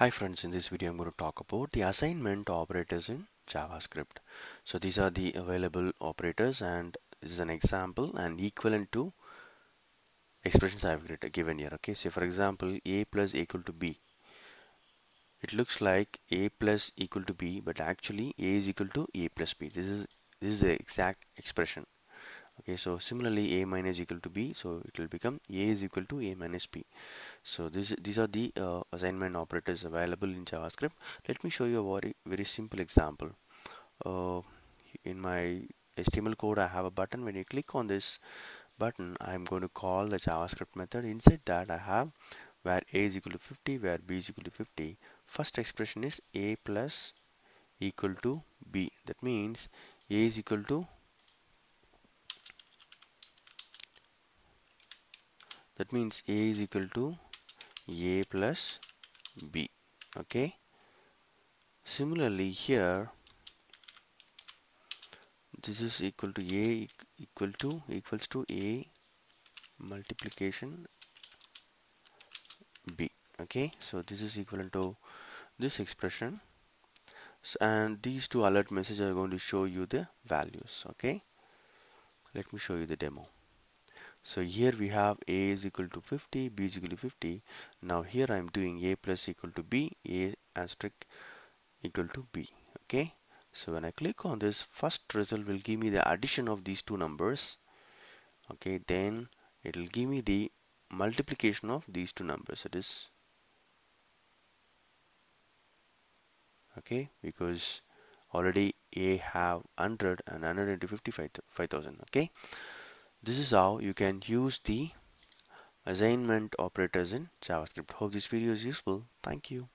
Hi friends, in this video I'm going to talk about the assignment operators in JavaScript. So these are the available operators and this is an example and equivalent to expressions I've given here. Okay, so for example a plus equal to b. It looks like a plus equal to b but actually a is equal to a plus b. This is this is the exact expression okay so similarly a minus equal to b so it will become a is equal to a minus b so this these are the uh, assignment operators available in javascript. Let me show you a very very simple example. Uh, in my html code i have a button. When you click on this button i'm going to call the javascript method. Inside that i have where a is equal to 50 where b is equal to 50 first expression is a plus equal to b. That means a is equal to that means a is equal to a plus b okay? Similarly here this is equal to a equal to equals to a multiplication b okay? So this is equivalent to this expression. So, and these two alert messages are going to show you the values okay? Let me show you the demo so here we have a is equal to 50 b is equal to 50 now here i'm doing a plus equal to b a asterisk equal to b okay? So when i click on this first result will give me the addition of these two numbers okay? Then it will give me the multiplication of these two numbers it is okay? Because already a have 100 and 155,000 okay this is how you can use the assignment operators in JavaScript. Hope this video is useful. Thank you.